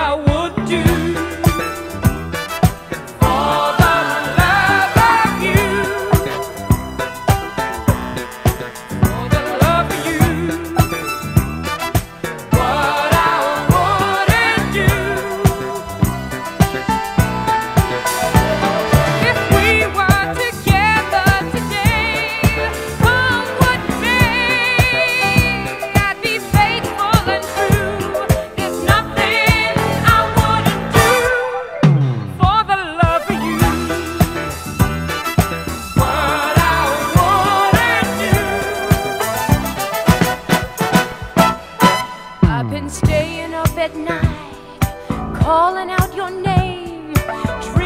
I would do. Calling out your name.